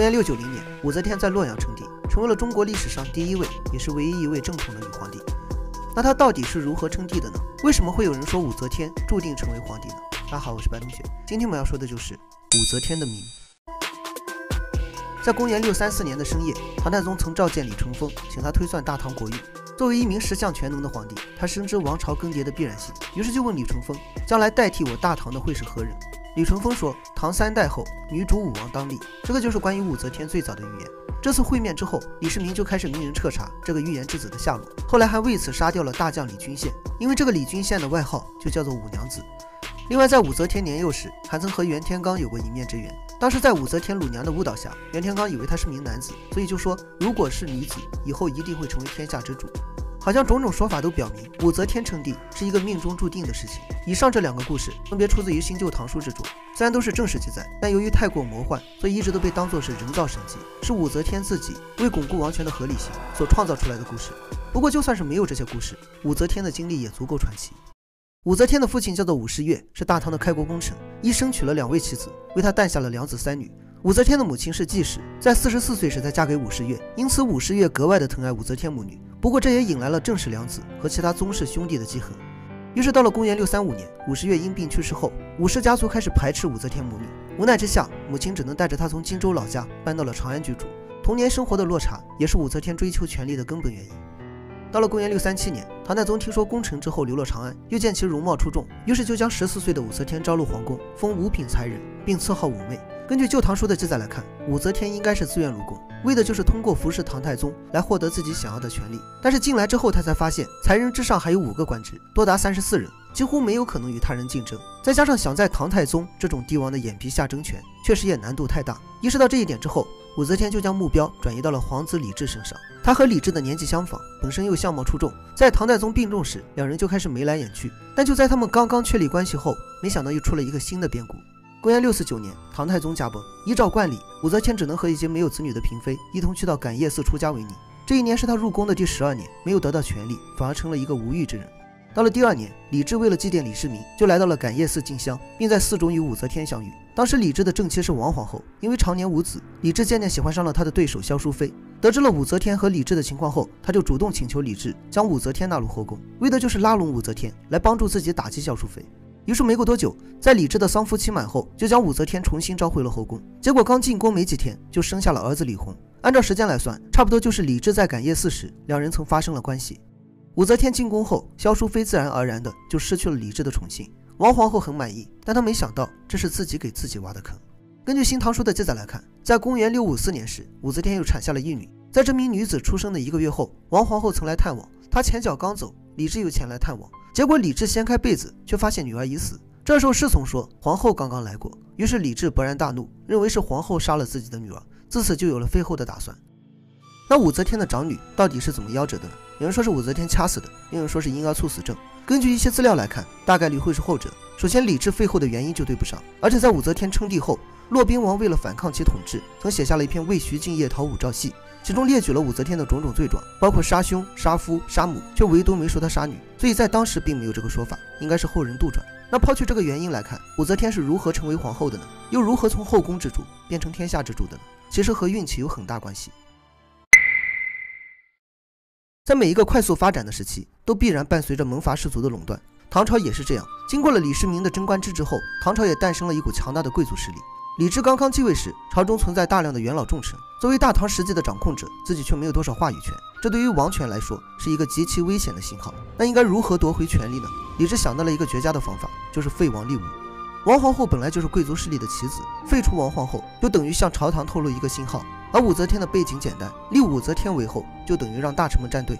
公元六九零年，武则天在洛阳称帝，成为了中国历史上第一位，也是唯一一位正统的女皇帝。那她到底是如何称帝的呢？为什么会有人说武则天注定成为皇帝呢？大家好，我是白同学，今天我们要说的就是武则天的名。在公元六三四年的深夜，唐太宗曾召见李淳风，请他推算大唐国运。作为一名十项全能的皇帝，他深知王朝更迭的必然性，于是就问李淳风：“将来代替我大唐的会是何人？”李淳风说：“唐三代后，女主武王当立。”这个就是关于武则天最早的预言。这次会面之后，李世民就开始命人彻查这个预言之子的下落，后来还为此杀掉了大将李君羡，因为这个李君羡的外号就叫做武娘子。另外，在武则天年幼时，还曾和袁天罡有过一面之缘。当时在武则天乳娘的误导下，袁天罡以为她是名男子，所以就说如果是女子，以后一定会成为天下之主。好像种种说法都表明武则天称帝是一个命中注定的事情。以上这两个故事分别出自于新旧唐书之中，虽然都是正史记载，但由于太过魔幻，所以一直都被当作是人造神迹，是武则天自己为巩固王权的合理性所创造出来的故事。不过就算是没有这些故事，武则天的经历也足够传奇。武则天的父亲叫做武士月，是大唐的开国功臣，一生娶了两位妻子，为他诞下了两子三女。武则天的母亲是季氏，在四十四岁时才嫁给武士月，因此武士月格外的疼爱武则天母女。不过这也引来了正氏良子和其他宗室兄弟的记恨。于是到了公元六三五年，武士月因病去世后，武氏家族开始排斥武则天母女。无奈之下，母亲只能带着她从荆州老家搬到了长安居住。童年生活的落差，也是武则天追求权力的根本原因。到了公元六三七年，唐太宗听说功臣之后流落长安，又见其容貌出众，于是就将十四岁的武则天招入皇宫，封五品才人，并赐号武媚。根据《旧唐书》的记载来看，武则天应该是自愿入宫，为的就是通过服侍唐太宗来获得自己想要的权利。但是进来之后，她才发现才人之上还有五个官职，多达三十四人，几乎没有可能与他人竞争。再加上想在唐太宗这种帝王的眼皮下争权，确实也难度太大。意识到这一点之后，武则天就将目标转移到了皇子李治身上。他和李治的年纪相仿，本身又相貌出众，在唐太宗病重时，两人就开始眉来眼去。但就在他们刚刚确立关系后，没想到又出了一个新的变故。公元六四九年，唐太宗驾崩。依照惯例，武则天只能和一些没有子女的嫔妃一同去到感业寺出家为尼。这一年是她入宫的第十二年，没有得到权力，反而成了一个无欲之人。到了第二年，李治为了祭奠李世民，就来到了感业寺进香，并在寺中与武则天相遇。当时李治的正妻是王皇后，因为常年无子，李治渐渐喜欢上了他的对手萧淑妃。得知了武则天和李治的情况后，他就主动请求李治将武则天纳入后宫，为的就是拉拢武则天，来帮助自己打击萧淑妃。于是没过多久，在李治的丧夫期满后，就将武则天重新召回了后宫。结果刚进宫没几天，就生下了儿子李弘。按照时间来算，差不多就是李治在感业寺时，两人曾发生了关系。武则天进宫后，萧淑妃自然而然的就失去了李治的宠幸。王皇后很满意，但她没想到这是自己给自己挖的坑。根据《新唐书》的记载来看，在公元六五四年时，武则天又产下了一女。在这名女子出生的一个月后，王皇后曾来探望，她前脚刚走，李治又前来探望。结果李治掀开被子，却发现女儿已死。这时候侍从说皇后刚刚来过，于是李治勃然大怒，认为是皇后杀了自己的女儿，自此就有了废后的打算。那武则天的长女到底是怎么夭折的呢？有人说是武则天掐死的，有人说是婴儿猝死症。根据一些资料来看，大概率会是后者。首先，李治废后的原因就对不上，而且在武则天称帝后，骆宾王为了反抗其统治，曾写下了一篇《为徐敬业讨武曌戏》。其中列举了武则天的种种罪状，包括杀兄、杀夫、杀母，却唯独没说她杀女，所以在当时并没有这个说法，应该是后人杜撰。那抛去这个原因来看，武则天是如何成为皇后的呢？又如何从后宫之主变成天下之主的呢？其实和运气有很大关系。在每一个快速发展的时期，都必然伴随着门阀士族的垄断，唐朝也是这样。经过了李世民的贞观之治后，唐朝也诞生了一股强大的贵族势力。李治刚刚继位时，朝中存在大量的元老重臣。作为大唐实际的掌控者，自己却没有多少话语权，这对于王权来说是一个极其危险的信号。那应该如何夺回权力呢？李治想到了一个绝佳的方法，就是废王立武。王皇后本来就是贵族势力的棋子，废除王皇后就等于向朝堂透露一个信号。而武则天的背景简单，立武则天为后就等于让大臣们站队。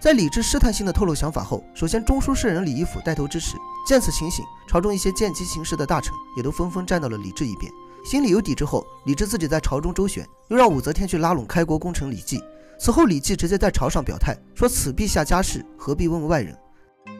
在李治试探性的透露想法后，首先中书舍人李义府带头支持。见此情形，朝中一些见机行事的大臣也都纷纷站到了李治一边。心里有底之后，李治自己在朝中周旋，又让武则天去拉拢开国功臣李绩。此后，李绩直接在朝上表态说：“此陛下家事，何必问外人？”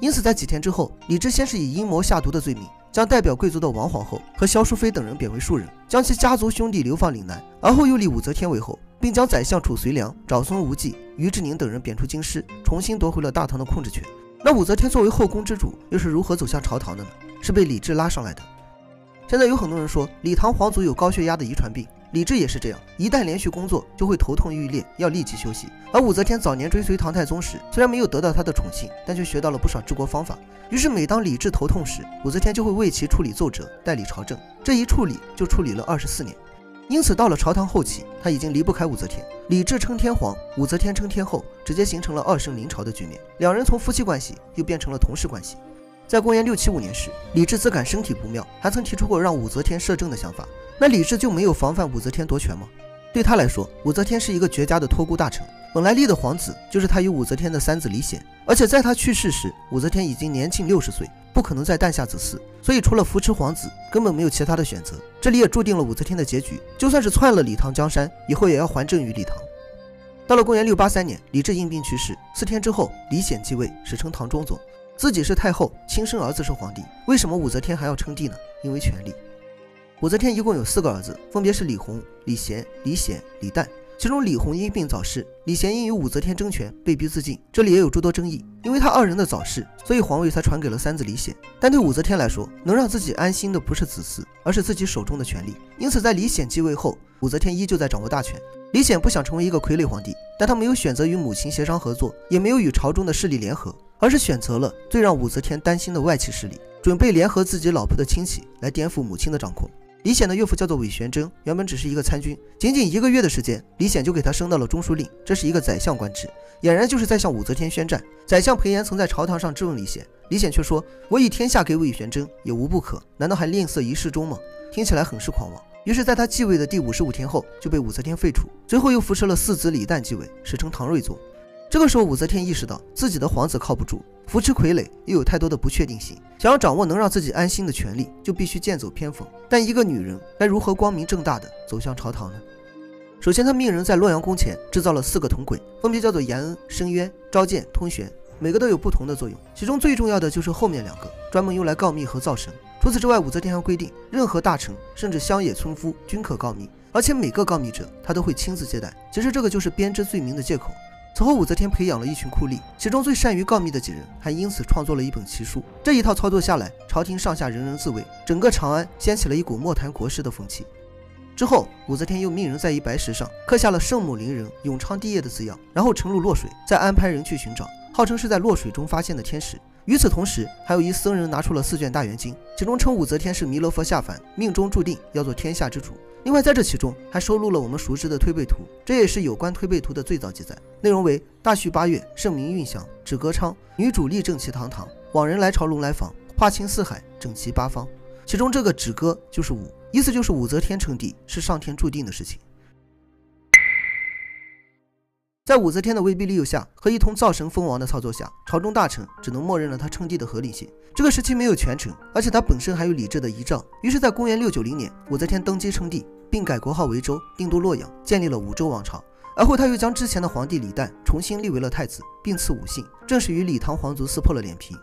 因此，在几天之后，李治先是以阴谋下毒的罪名，将代表贵族的王皇后和萧淑妃等人贬为庶人，将其家族兄弟流放岭南；而后又立武则天为后，并将宰相褚遂良、长孙无忌、于志宁等人贬出京师，重新夺回了大唐的控制权。那武则天作为后宫之主，又是如何走向朝堂的呢？是被李治拉上来的。现在有很多人说李唐皇族有高血压的遗传病，李治也是这样，一旦连续工作就会头痛欲裂，要立即休息。而武则天早年追随唐太宗时，虽然没有得到他的宠幸，但却学到了不少治国方法。于是每当李治头痛时，武则天就会为其处理奏折，代理朝政。这一处理就处理了二十四年。因此，到了朝堂后期，他已经离不开武则天。李治称天皇，武则天称天后，直接形成了二圣临朝的局面。两人从夫妻关系又变成了同事关系。在公元六七五年时，李治自感身体不妙，还曾提出过让武则天摄政的想法。那李治就没有防范武则天夺权吗？对他来说，武则天是一个绝佳的托孤大臣。本来立的皇子就是他与武则天的三子李显，而且在他去世时，武则天已经年近六十岁，不可能再诞下子嗣，所以除了扶持皇子，根本没有其他的选择。这里也注定了武则天的结局，就算是篡了李唐江山，以后也要还政于李唐。到了公元六八三年，李治因病去世，四天之后，李显继位，史称唐中宗。自己是太后，亲生儿子是皇帝，为什么武则天还要称帝呢？因为权力。武则天一共有四个儿子，分别是李弘、李贤、李显、李旦。其中李弘因病早逝，李贤因与武则天争权被逼自尽，这里也有诸多争议。因为他二人的早逝，所以皇位才传给了三子李显。但对武则天来说，能让自己安心的不是子嗣，而是自己手中的权力。因此，在李显继位后，武则天依旧在掌握大权。李显不想成为一个傀儡皇帝，但他没有选择与母亲协商合作，也没有与朝中的势力联合，而是选择了最让武则天担心的外戚势力，准备联合自己老婆的亲戚来颠覆母亲的掌控。李显的岳父叫做韦玄贞，原本只是一个参军，仅仅一个月的时间，李显就给他升到了中书令，这是一个宰相官职，俨然就是在向武则天宣战。宰相裴炎曾在朝堂上质问李显，李显却说：“我以天下给韦玄贞，也无不可，难道还吝啬一世中吗？”听起来很是狂妄。于是，在他继位的第五十五天后，就被武则天废除，随后又扶持了四子李旦继位，史称唐睿宗。这个时候，武则天意识到自己的皇子靠不住，扶持傀儡又有太多的不确定性。想要掌握能让自己安心的权利，就必须剑走偏锋。但一个女人该如何光明正大的走向朝堂呢？首先，她命人在洛阳宫前制造了四个铜轨，分别叫做延恩、申渊、召见、通玄，每个都有不同的作用。其中最重要的就是后面两个，专门用来告密和造神。除此之外，武则天还规定，任何大臣甚至乡野村夫均可告密，而且每个告密者她都会亲自接待。其实这个就是编织罪名的借口。此后，武则天培养了一群酷吏，其中最善于告密的几人还因此创作了一本奇书。这一套操作下来，朝廷上下人人自危，整个长安掀起了一股莫谈国事的风气。之后，武则天又命人在一白石上刻下了“圣母临人，永昌帝业”的字样，然后沉入洛水，再安排人去寻找，号称是在洛水中发现的天使。与此同时，还有一僧人拿出了四卷大圆经，其中称武则天是弥勒佛下凡，命中注定要做天下之主。另外，在这其中还收录了我们熟知的推背图，这也是有关推背图的最早记载。内容为：大序八月，圣明运祥，止歌昌，女主立正气堂堂，往人来朝龙来访，化清四海，整齐八方。其中这个止歌就是武，意思就是武则天称帝是上天注定的事情。在武则天的威逼利诱下和一通造神封王的操作下，朝中大臣只能默认了他称帝的合理性。这个时期没有权臣，而且他本身还有李治的遗诏。于是，在公元六九零年，武则天登基称帝，并改国号为周，定都洛阳，建立了武周王朝。而后，他又将之前的皇帝李旦重新立为了太子，并赐武姓，正是与李唐皇族撕破了脸皮。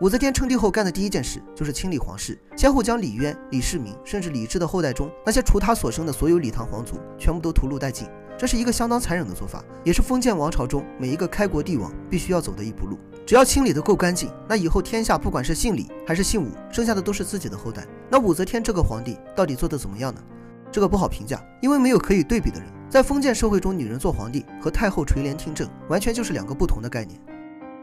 武则天称帝后干的第一件事就是清理皇室，先后将李渊、李世民，甚至李治的后代中那些除他所生的所有李唐皇族全部都屠戮殆尽。这是一个相当残忍的做法，也是封建王朝中每一个开国帝王必须要走的一步路。只要清理的够干净，那以后天下不管是姓李还是姓武，剩下的都是自己的后代。那武则天这个皇帝到底做的怎么样呢？这个不好评价，因为没有可以对比的人。在封建社会中，女人做皇帝和太后垂帘听政完全就是两个不同的概念。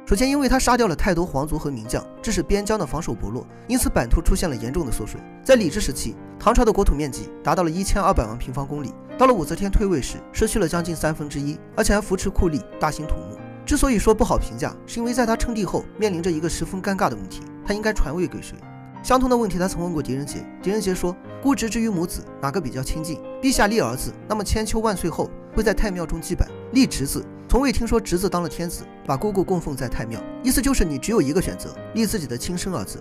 首先，因为她杀掉了太多皇族和名将，致使边疆的防守薄弱，因此版图出现了严重的缩水。在李治时期，唐朝的国土面积达到了一千二百万平方公里。到了武则天退位时，失去了将近三分之一，而且还扶持酷吏，大兴土木。之所以说不好评价，是因为在他称帝后，面临着一个十分尴尬的问题：他应该传位给谁？相同的问题，他曾问过狄仁杰。狄仁杰说：“姑侄之于母子，哪个比较亲近？陛下立儿子，那么千秋万岁后会在太庙中祭拜；立侄子，从未听说侄子当了天子，把姑姑供奉在太庙。意思就是你只有一个选择，立自己的亲生儿子。”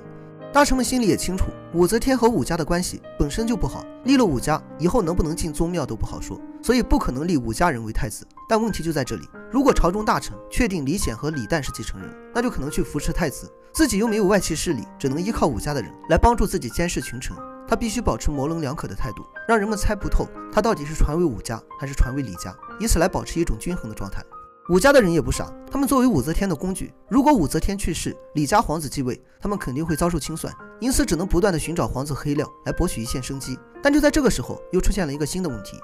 大臣们心里也清楚，武则天和武家的关系本身就不好，立了武家以后能不能进宗庙都不好说，所以不可能立武家人为太子。但问题就在这里，如果朝中大臣确定李显和李旦是继承人，那就可能去扶持太子，自己又没有外戚势力，只能依靠武家的人来帮助自己监视群臣。他必须保持模棱两可的态度，让人们猜不透他到底是传位武家还是传位李家，以此来保持一种均衡的状态。武家的人也不傻，他们作为武则天的工具，如果武则天去世，李家皇子继位，他们肯定会遭受清算，因此只能不断的寻找皇子黑料来博取一线生机。但就在这个时候，又出现了一个新的问题：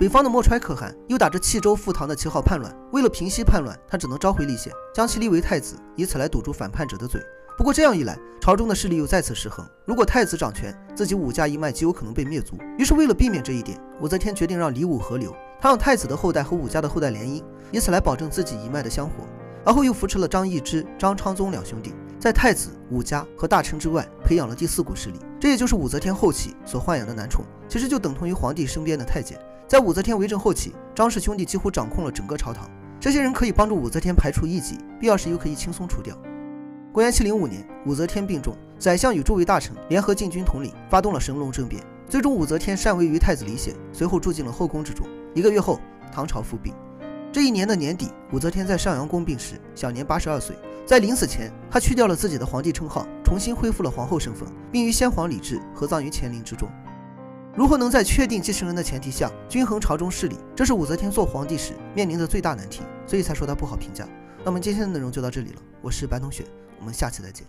北方的莫揣可汗又打着弃州复唐的旗号叛乱，为了平息叛乱，他只能召回立宪，将其立为太子，以此来堵住反叛者的嘴。不过这样一来，朝中的势力又再次失衡。如果太子掌权，自己武家一脉极有可能被灭族。于是为了避免这一点，武则天决定让李武合流，他让太子的后代和武家的后代联姻，以此来保证自己一脉的香火。而后又扶持了张易之、张昌宗两兄弟，在太子、武家和大臣之外，培养了第四股势力。这也就是武则天后期所豢养的男宠，其实就等同于皇帝身边的太监。在武则天为政后期，张氏兄弟几乎掌控了整个朝堂，这些人可以帮助武则天排除异己，必要时又可以轻松除掉。公元七零五年，武则天病重，宰相与诸位大臣联合禁军统领，发动了神龙政变。最终，武则天禅位于太子李显，随后住进了后宫之中。一个月后，唐朝复辟。这一年的年底，武则天在上阳宫病逝，享年八十二岁。在临死前，她去掉了自己的皇帝称号，重新恢复了皇后身份，并与先皇李治合葬于乾陵之中。如何能在确定继承人的前提下均衡朝中势力，这是武则天做皇帝时面临的最大难题，所以才说她不好评价。那么今天的内容就到这里了，我是白同学。我们下期再见。